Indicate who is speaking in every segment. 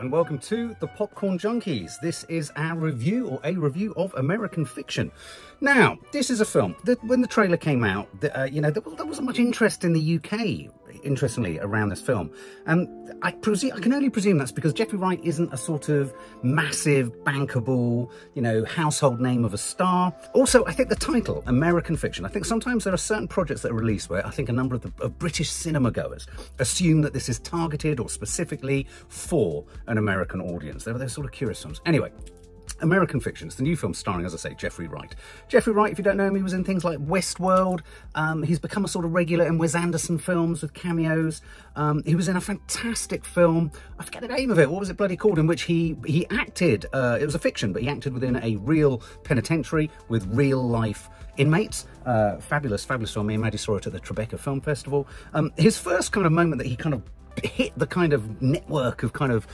Speaker 1: and welcome to the Popcorn Junkies. This is our review or a review of American Fiction. Now, this is a film that when the trailer came out, uh, you know, there, there, wasn't much interest in the UK, interestingly, around this film. And I, presume, I can only presume that's because Jeffrey Wright isn't a sort of massive, bankable, you know, household name of a star. Also, I think the title, American Fiction, I think sometimes there are certain projects that are released where I think a number of, the, of British cinema goers assume that this is targeted or specifically for an American audience. They're, they're sort of curious films. Anyway, American Fiction. It's the new film starring, as I say, Jeffrey Wright. Jeffrey Wright, if you don't know him, he was in things like Westworld. Um, he's become a sort of regular in Wes Anderson films with cameos. Um, he was in a fantastic film. I forget the name of it. What was it bloody called? In which he he acted. Uh, it was a fiction, but he acted within a real penitentiary with real life inmates. Uh, fabulous, fabulous film. Me and Maddie saw it at the Tribeca Film Festival. Um, his first kind of moment that he kind of hit the kind of network of kind of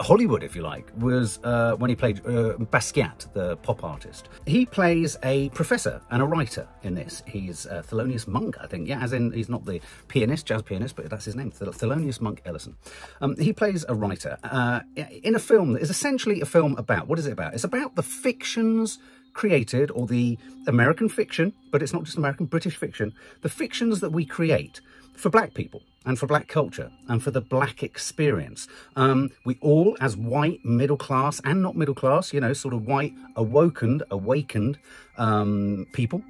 Speaker 1: Hollywood, if you like, was uh, when he played uh, Basquiat, the pop artist. He plays a professor and a writer in this. He's uh, Thelonious Monk, I think. Yeah, as in he's not the pianist, jazz pianist, but that's his name, Thelonious Monk Ellison. Um, he plays a writer uh, in a film that is essentially a film about, what is it about? It's about the fictions created, or the American fiction, but it's not just American, British fiction, the fictions that we create for black people and for black culture and for the black experience. Um, we all, as white, middle class, and not middle class, you know, sort of white, awokened, awakened um, people,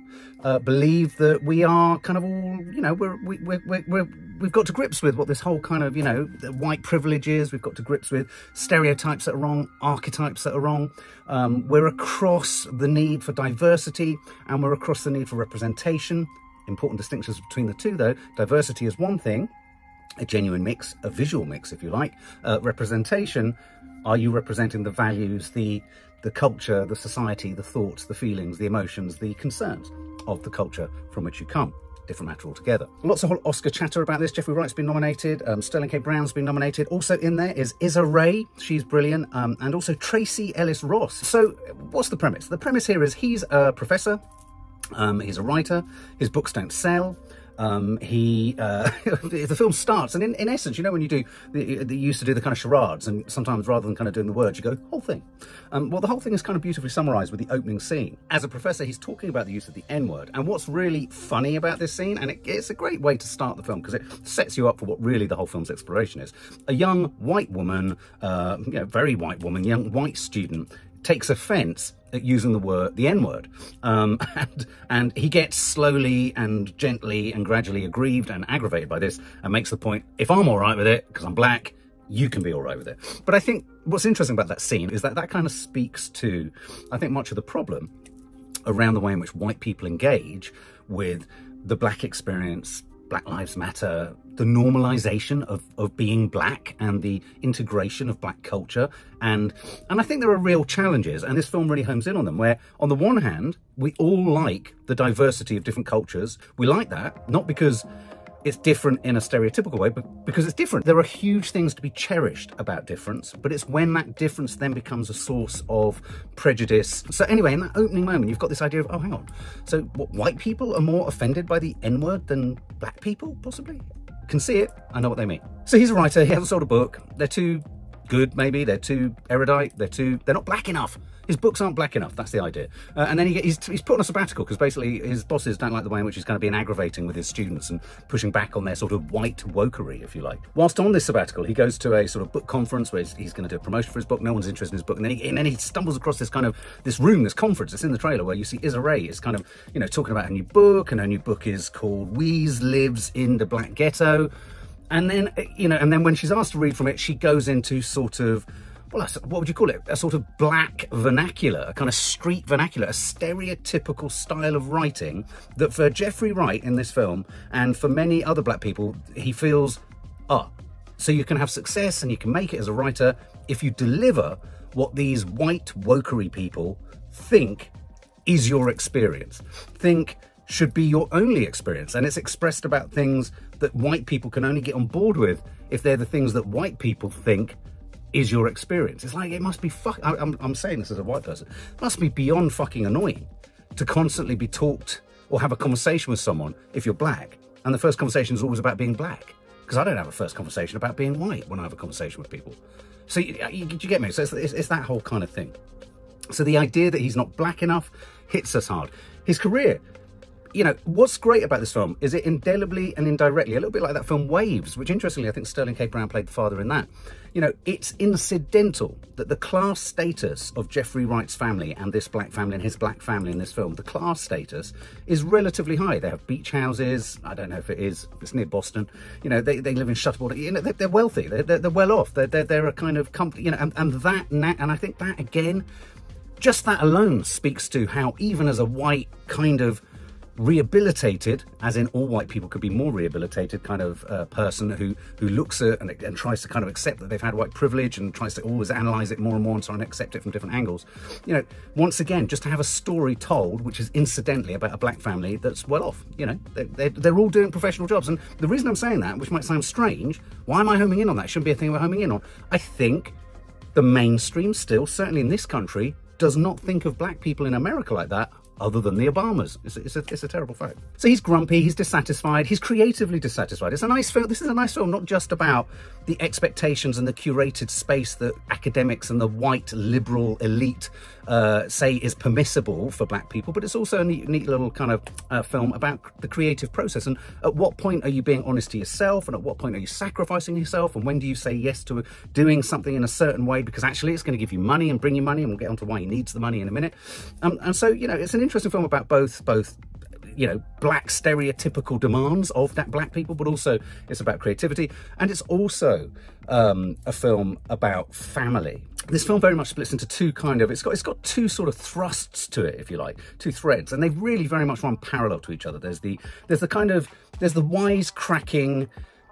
Speaker 1: uh, believe that we are kind of all, you know, we're, we, we're, we're, we're, we've got to grips with what this whole kind of, you know, white privilege is. We've got to grips with stereotypes that are wrong, archetypes that are wrong. Um, we're across the need for diversity and we're across the need for representation important distinctions between the two, though. Diversity is one thing, a genuine mix, a visual mix, if you like. Uh, representation, are you representing the values, the the culture, the society, the thoughts, the feelings, the emotions, the concerns of the culture from which you come? different matter altogether. Lots of Oscar chatter about this. Jeffrey Wright's been nominated. Um, Sterling K. Brown's been nominated. Also in there is Issa Rae. She's brilliant. Um, and also Tracee Ellis Ross. So what's the premise? The premise here is he's a professor um, he's a writer. His books don't sell. Um, he uh, the film starts, and in, in essence, you know, when you do, the they used to do the kind of charades, and sometimes rather than kind of doing the words, you go whole thing. Um, well, the whole thing is kind of beautifully summarised with the opening scene. As a professor, he's talking about the use of the N word, and what's really funny about this scene, and it, it's a great way to start the film because it sets you up for what really the whole film's exploration is. A young white woman, uh, you know, very white woman, young white student takes offence at using the word, the N word. Um, and, and he gets slowly and gently and gradually aggrieved and aggravated by this and makes the point, if I'm all right with it, because I'm black, you can be all right with it. But I think what's interesting about that scene is that that kind of speaks to, I think, much of the problem around the way in which white people engage with the black experience, Black Lives Matter, the normalization of, of being black and the integration of black culture. And, and I think there are real challenges, and this film really homes in on them, where on the one hand, we all like the diversity of different cultures. We like that, not because it's different in a stereotypical way, but because it's different. There are huge things to be cherished about difference, but it's when that difference then becomes a source of prejudice. So anyway, in that opening moment, you've got this idea of, oh, hang on. So what, white people are more offended by the N-word than black people, possibly? can see it, I know what they mean. So he's a writer, he hasn't sold a book. They're too good, maybe. They're too erudite. They're too, they're not black enough. His books aren't black enough. That's the idea. Uh, and then he, he's, he's put on a sabbatical because basically his bosses don't like the way in which he's kind of being aggravating with his students and pushing back on their sort of white wokery, if you like. Whilst on this sabbatical, he goes to a sort of book conference where he's, he's going to do a promotion for his book. No one's interested in his book. And then, he, and then he stumbles across this kind of, this room, this conference. It's in the trailer where you see Issa Rae is kind of, you know, talking about her new book. And her new book is called We's Lives in the Black Ghetto. And then, you know, and then when she's asked to read from it, she goes into sort of, well, what would you call it? A sort of black vernacular, a kind of street vernacular, a stereotypical style of writing that for Jeffrey Wright in this film and for many other black people, he feels, ah, so you can have success and you can make it as a writer if you deliver what these white wokery people think is your experience. Think should be your only experience. And it's expressed about things that white people can only get on board with if they're the things that white people think is your experience. It's like, it must be fuck. I, am I'm saying this as a white person. It must be beyond fucking annoying to constantly be talked or have a conversation with someone if you're black. And the first conversation is always about being black. Because because I don't have a first conversation about being white when I have a conversation with people. So you, you, you get me? So it's, it's, it's that whole kind of thing. So the idea that he's not black enough hits us hard. His career you know, what's great about this film is it indelibly and indirectly, a little bit like that film Waves, which interestingly, I think Sterling K. Brown played the father in that. You know, it's incidental that the class status of Jeffrey Wright's family and this black family and his black family in this film, the class status is relatively high. They have beach houses. I don't know if it is, it's near Boston. You know, they, they live in Shutterboard. You know, they're, they're wealthy. They're, they're, they're, well off. They're, they're, they're a kind of company, you know, and, and that, and I think that again, just that alone speaks to how even as a white kind of rehabilitated, as in all white people could be more rehabilitated, kind of uh, person who who looks at and, and, tries to kind of accept that they've had white privilege and tries to always analyze it more and more and try and accept it from different angles. You know, once again, just to have a story told, which is incidentally about a black family that's well off. You know, they're, they're all doing professional jobs, and the reason I'm saying that, which might sound strange, why am I homing in on that? Shouldn't be a thing we're homing in on. I think the mainstream still, certainly in this country, does not think of black people in America like that other than the Obamas. It's, it's, a, it's a terrible fact. So he's grumpy, he's dissatisfied, he's creatively dissatisfied. It's a nice film. This is a nice film, not just about the expectations and the curated space that academics and the white liberal elite uh, say is permissible for black people, but it's also a neat, neat little kind of uh, film about the creative process. And at what point are you being honest to yourself? And at what point are you sacrificing yourself? And when do you say yes to doing something in a certain way? Because actually it's going to give you money and bring you money and we'll get onto why he needs the money in a minute. Um, and so, you know, it's an interesting film about both both you know, black stereotypical demands of that black people, but also it's about creativity. And it's also um, a film about family. This film very much splits into two kind of, it's got, it's got two sort of thrusts to it, if you like, two threads, and they really very much run parallel to each other. There's the, there's the kind of, there's the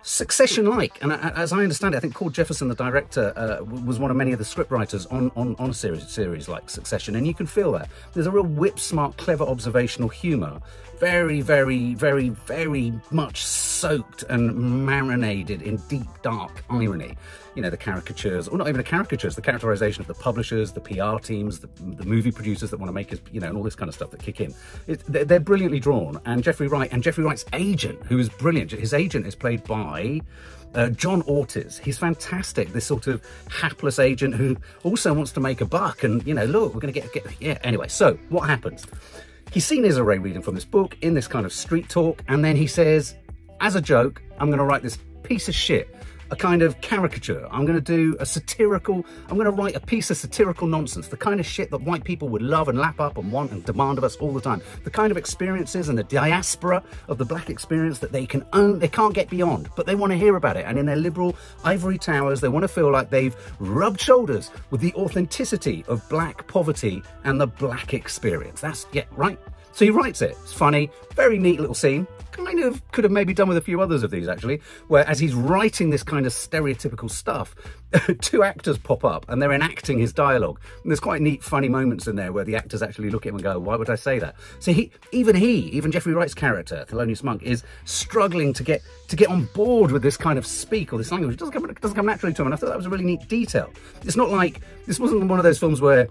Speaker 1: wisecracking, Succession-like, and as I understand it, I think Cord Jefferson, the director, uh, was one of many of the scriptwriters on, on, on a series, series like Succession, and you can feel that. There's a real whip-smart, clever observational humour very, very, very, very much soaked and marinated in deep, dark irony. You know, the caricatures, or not even the caricatures, the characterization of the publishers, the PR teams, the, the movie producers that want to make us, you know, and all this kind of stuff that kick in. It, they're, they're brilliantly drawn. And Jeffrey Wright, and Jeffrey Wright's agent, who is brilliant, his agent is played by uh, John Ortiz. He's fantastic. This sort of hapless agent who also wants to make a buck. And you know, look, we're going to get, get yeah. Anyway, so what happens? He's seen Issa Rae reading from this book in this kind of street talk, and then he says, as a joke, I'm going to write this piece of shit a kind of caricature. I'm going to do a satirical, I'm going to write a piece of satirical nonsense, the kind of shit that white people would love and lap up and want and demand of us all the time. The kind of experiences and the diaspora of the black experience that they can own, they can't get beyond, but they want to hear about it. And in their liberal ivory towers, they want to feel like they've rubbed shoulders with the authenticity of black poverty and the black experience. That's, yeah, right. So he writes it. It's funny, very neat little scene. Kind of could have maybe done with a few others of these actually, where as he's writing this kind of stereotypical stuff, two actors pop up and they're enacting his dialogue. And there's quite neat, funny moments in there where the actors actually look at him and go, "Why would I say that?" So he, even he, even Jeffrey Wright's character, Thelonious Monk, is struggling to get to get on board with this kind of speak or this language. It doesn't come, it doesn't come naturally to him. And I thought that was a really neat detail. It's not like this wasn't one of those films where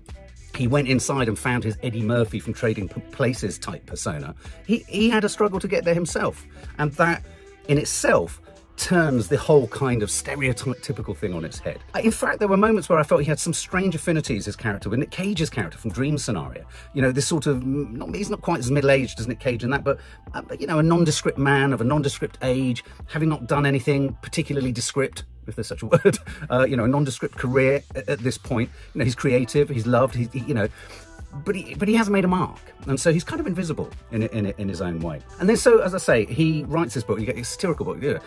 Speaker 1: he went inside and found his Eddie Murphy from Trading Places type persona. He, he had a struggle to get there himself. And that in itself turns the whole kind of stereotypical thing on its head. In fact, there were moments where I felt he had some strange affinities, his character, with Nick Cage's character from Dream Scenario. You know, this sort of, not, he's not quite as middle-aged as Nick Cage in that, but, uh, you know, a nondescript man of a nondescript age, having not done anything particularly descript, if there's such a word, uh, you know, a nondescript career at, at, this point. You know, he's creative, he's loved, he's, he, you know, but he, but he hasn't made a mark, and so he's kind of invisible in, in, in his own way. And then, so as I say, he writes this book. You get a satirical book, yeah.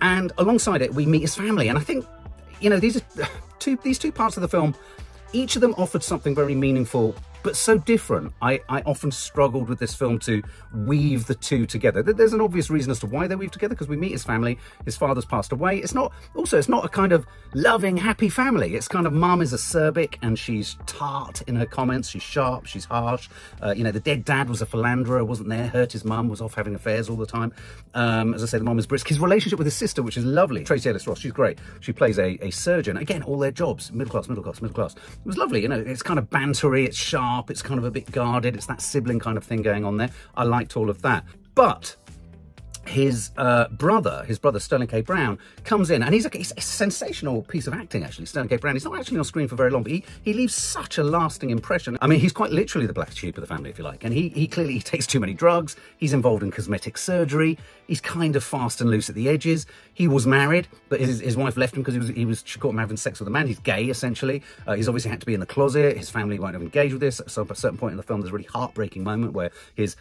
Speaker 1: And alongside it, we meet his family, and I think, you know, these are two these two parts of the film. Each of them offered something very meaningful but so different. I, I often struggled with this film to weave the two together. There's an obvious reason as to why they weave together because we meet his family. His father's passed away. It's not, also, it's not a kind of loving, happy family. It's kind of mum is acerbic and she's tart in her comments. She's sharp, she's harsh. Uh, you know, the dead dad was a philanderer, wasn't there, hurt his mum, was off having affairs all the time. Um, as I say, the mum is brisk. His relationship with his sister, which is lovely. Tracee Ellis Ross, she's great. She plays a, a surgeon. Again, all their jobs, middle class, middle class, middle class. It was lovely, you know, it's kind of bantery, it's sharp sharp, it's kind of a bit guarded, it's that sibling kind of thing going on there. I liked all of that. But his uh, brother, his brother Sterling K. Brown, comes in, and he's a, he's a, sensational piece of acting, actually. Sterling K. Brown. He's not actually on screen for very long, but he, he leaves such a lasting impression. I mean, he's quite literally the black sheep of the family, if you like. And he, he clearly he takes too many drugs. He's involved in cosmetic surgery. He's kind of fast and loose at the edges. He was married, but his, his wife left him because he was, he was, she caught him having sex with a man. He's gay, essentially. Uh, he's obviously had to be in the closet. His family won't have engaged with this. So at a certain point in the film, there's a really heartbreaking moment where his,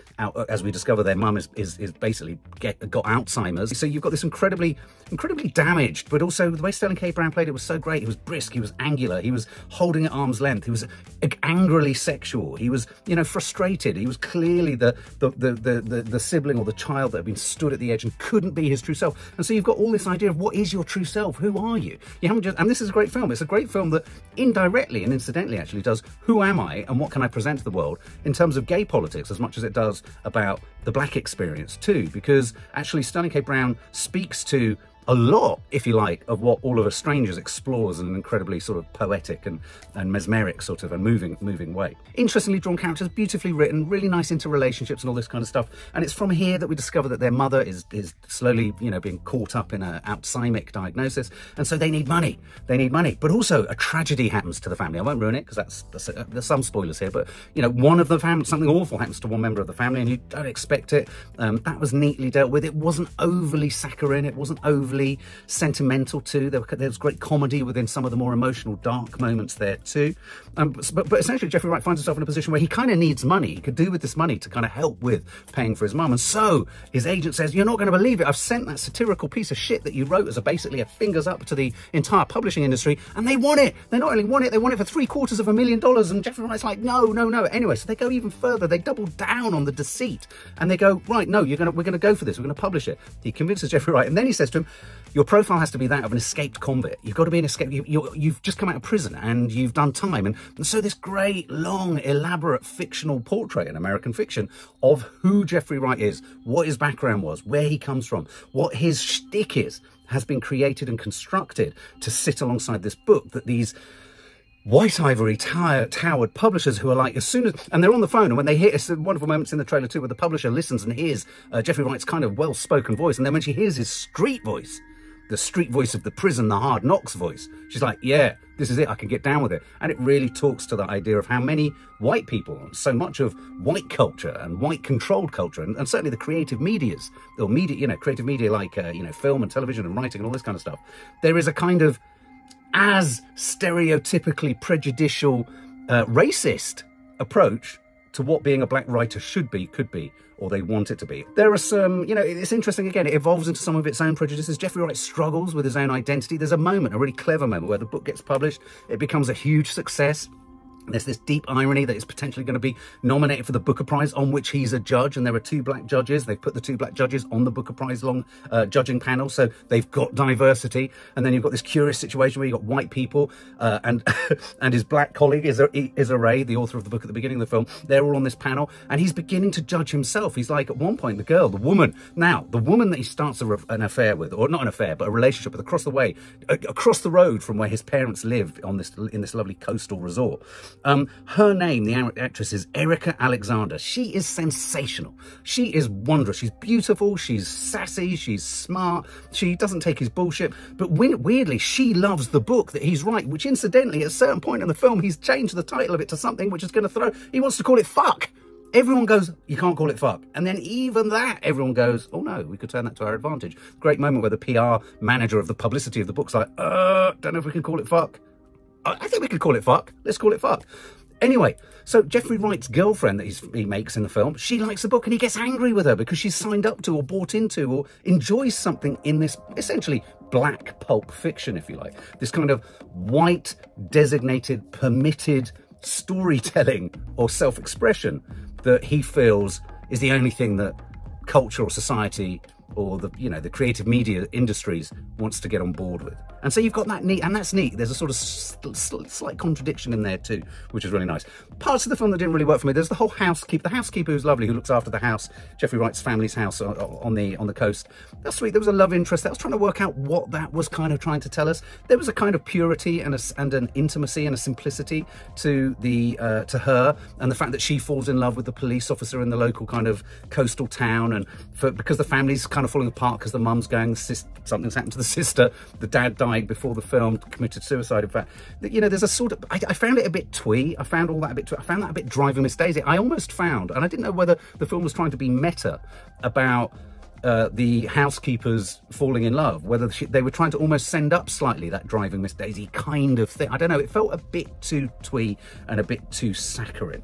Speaker 1: as we discover, their mum is, is, is basically get, got Alzheimer's. So you've got this incredibly, incredibly damaged, but also the way Sterling K. Brown played it was so great. He was brisk, he was angular, he was holding at arm's length, he was eh, angrily sexual, he was, you know, frustrated. He was clearly the the, the, the, the, the sibling or the child that had been stood at the edge and couldn't be his true self. And so you've got all this idea of what is your true self? Who are you? You haven't just, and this is a great film. It's a great film that indirectly and incidentally actually does who am I and what can I present to the world in terms of gay politics as much as it does about the black experience too, because actually Sterling K. Brown speaks to a lot, if you like, of what All of Us Strangers explores in an incredibly sort of poetic and, and mesmeric sort of a moving moving way. Interestingly drawn characters, beautifully written, really nice interrelationships and all this kind of stuff. And it's from here that we discover that their mother is is slowly, you know, being caught up in a Alzheimer's diagnosis, and so they need money. They need money, but also a tragedy happens to the family. I won't ruin it because that's, that's uh, there's some spoilers here, but you know, one of the family, something awful happens to one member of the family, and you don't expect it. Um, that was neatly dealt with. It wasn't overly saccharine. It wasn't overly overly sentimental too. There, there, was great comedy within some of the more emotional, dark moments there too. Um, but, but, essentially, Jeffrey Wright finds himself in a position where he kind of needs money. He could do with this money to kind of help with paying for his mum. And so his agent says, You're not going to believe it. I've sent that satirical piece of shit that you wrote as a basically a fingers up to the entire publishing industry, and they want it. They not only want it, they want it for three quarters of a million dollars. And Jeffrey Wright's like, No, no, no. Anyway, so they go even further. They double down on the deceit and they go, Right, no, you're gonna we're gonna go for this. We're gonna publish it. He convinces Jeffrey Wright, and then he says to him, your profile has to be that of an escaped convict. You've got to be an escape. You, have just come out of prison and you've done time. And, and so this great, long, elaborate fictional portrait in American fiction of who Jeffrey Wright is, what his background was, where he comes from, what his shtick is, has been created and constructed to sit alongside this book that these white ivory towered publishers who are like, as soon as, and they're on the phone, and when they hear, it's wonderful moments in the trailer too, where the publisher listens and hears uh, Jeffrey Wright's kind of well spoken voice, and then when she hears his street voice, the street voice of the prison, the hard knocks voice. She's like, yeah, this is it. I can get down with it. And it really talks to the idea of how many white people, so much of white culture and white controlled culture, and, and certainly the creative medias, or media, you know, creative media like, uh, you know, film and television and writing and all this kind of stuff. There is a kind of as stereotypically prejudicial, uh, racist approach to what being a black writer should be, could be, or they want it to be. There are some, you know, it's interesting again, it evolves into some of its own prejudices. Jeffrey Wright struggles with his own identity. There's a moment, a really clever moment, where the book gets published, it becomes a huge success. There's this deep irony that it's potentially going to be nominated for the Booker Prize, on which he's a judge, and there are two black judges. They've put the two black judges on the Booker Prize long uh, judging panel, so they've got diversity. And then you've got this curious situation where you've got white people uh, and and his black colleague is Issa Rae, the author of the book at the beginning of the film. They're all on this panel, and he's beginning to judge himself. He's like, at one point, the girl, the woman. Now, the woman that he starts an affair with, or not an affair, but a relationship with, across the way, across the road from where his parents live on this in this lovely coastal resort. Um, her name, the actress, is Erika Alexander. She is sensational. She is wondrous. She's beautiful. She's sassy. She's smart. She doesn't take his bullshit. But weirdly, she loves the book that he's writing, which incidentally, at a certain point in the film, he's changed the title of it to something which is going to throw, he wants to call it fuck. Everyone goes, you can't call it fuck. And then even that, everyone goes, oh no, we could turn that to our advantage. Great moment where the PR manager of the publicity of the book's like, uh, don't know if we can call it fuck. I think we could call it fuck. Let's call it fuck. Anyway, so Jeffrey Wright's girlfriend that he makes in the film, she likes the book and he gets angry with her because she's signed up to or bought into or enjoys something in this essentially black pulp fiction, if you like. This kind of white, designated, permitted storytelling or self-expression that he feels is the only thing that culture or society or the you know the creative media industries wants to get on board with. And so you've got that neat, and that's neat. There's a sort of slight contradiction in there too, which is really nice. Parts of the film that didn't really work for me. There's the whole housekeeper, the housekeeper who's lovely, who looks after the house, Jeffrey Wright's family's house on the on the coast. That's sweet. There was a love interest. That was trying to work out what that was kind of trying to tell us. There was a kind of purity and a, and an intimacy and a simplicity to the uh, to her, and the fact that she falls in love with the police officer in the local kind of coastal town, and for, because the family's kind kind of falling apart because the mum's going, something's happened to the sister, the dad died before the film, committed suicide. In fact, you know, there's a sort of, I, I found it a bit twee. I found all that a bit, twee. I found that a bit driving Miss Daisy. I almost found, and I didn't know whether the film was trying to be meta about uh, the housekeepers falling in love, whether she, they were trying to almost send up slightly that driving Miss Daisy kind of thing. I don't know. It felt a bit too twee and a bit too saccharine.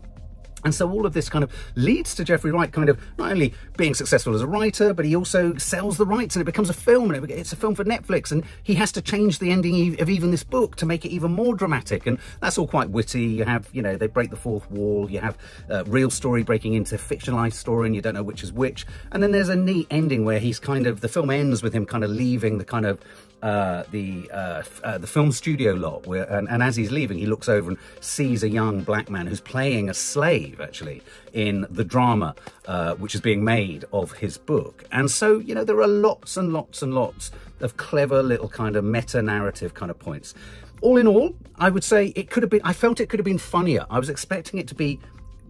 Speaker 1: And so all of this kind of leads to Jeffrey Wright kind of not only being successful as a writer, but he also sells the rights and it becomes a film and it's a film for Netflix. And he has to change the ending of even this book to make it even more dramatic. And that's all quite witty. You have, you know, they break the fourth wall. You have a real story breaking into fictionalized story and you don't know which is which. And then there's a neat ending where he's kind of, the film ends with him kind of leaving the kind of uh, the uh, uh, the film studio lot, where, and, and, as he's leaving, he looks over and sees a young black man who's playing a slave, actually, in the drama uh, which is being made of his book. And so, you know, there are lots and lots and lots of clever little kind of meta narrative kind of points. All in all, I would say it could have been. I felt it could have been funnier. I was expecting it to be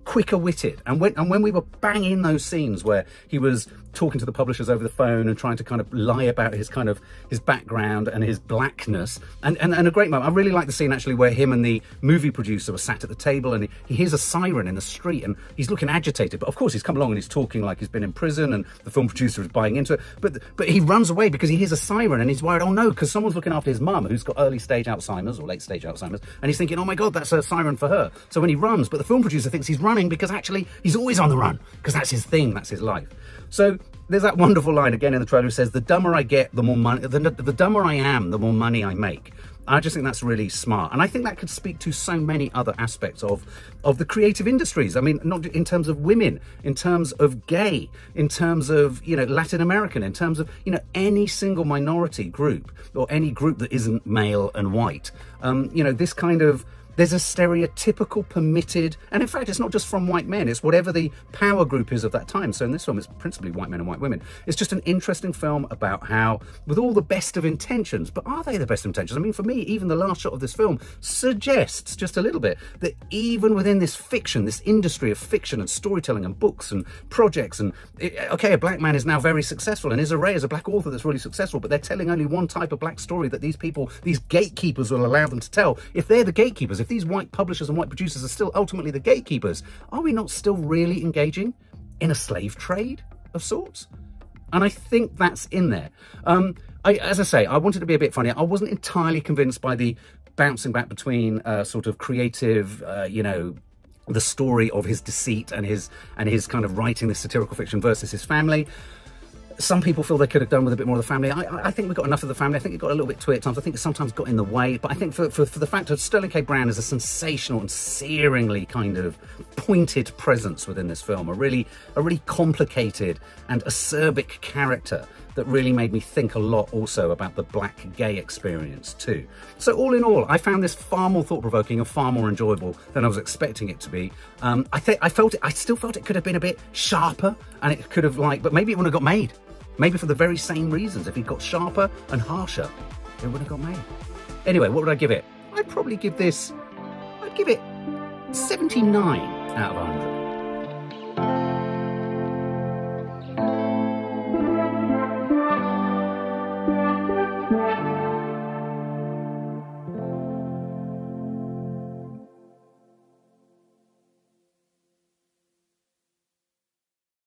Speaker 1: quicker witted. And when, and when we were banging those scenes where he was talking to the publishers over the phone and trying to kind of lie about his kind of his background and his blackness. And, and, and a great moment. I really like the scene actually where him and the movie producer were sat at the table and he, he hears a siren in the street and he's looking agitated. But of course he's come along and he's talking like he's been in prison and the film producer is buying into it. But but he runs away because he hears a siren and he's worried, oh no, because someone's looking after his mum who's got early stage Alzheimer's or late stage Alzheimer's. And he's thinking, oh my God, that's a siren for her. So when he runs, but the film producer thinks he's running because actually he's always on the run because that's his thing, that's his life. So there's that wonderful line again in the trailer says, the dumber I get, the more money, the, the dumber I am, the more money I make. I just think that's really smart. And I think that could speak to so many other aspects of, of the creative industries. I mean, not in terms of women, in terms of gay, in terms of, you know, Latin American, in terms of, you know, any single minority group or any group that isn't male and white. Um, you know, this kind of there's a stereotypical permitted, and in fact, it's not just from white men, it's whatever the power group is of that time. So in this film, it's principally white men and white women. It's just an interesting film about how, with all the best of intentions, but are they the best intentions? I mean, for me, even the last shot of this film suggests just a little bit that even within this fiction, this industry of fiction and storytelling and books and projects, and eh, okay, a black man is now very successful, and Issa Rae is a black author that's really successful, but they're telling only one type of black story that these people, these gatekeepers will allow them to tell. If they're the gatekeepers, if these white publishers and white producers are still ultimately the gatekeepers, are we not still really engaging in a slave trade of sorts? And I think that's in there. Um, I, as I say, I wanted to be a bit funny. I wasn't entirely convinced by the bouncing back between uh, sort of creative, uh, you know, the story of his deceit and his and his kind of writing this satirical fiction versus his family. Some people feel they could have done with a bit more of the family. I, I think we got enough of the family. I think it got a little bit too at times. I think it sometimes got in the way. But I think for, for, for the fact that Sterling K. Brown is a sensational and searingly kind of pointed presence within this film, a really, a really complicated and acerbic character that really made me think a lot also about the black gay experience too. So all in all, I found this far more thought-provoking and far more enjoyable than I was expecting it to be. Um, I think I felt it, I still felt it could have been a bit sharper and it could have like, but maybe it wouldn't have got made. Maybe for the very same reasons. If it got sharper and harsher, it wouldn't have got made. Anyway, what would I give it? I'd probably give this, I'd give it 79 out of 100.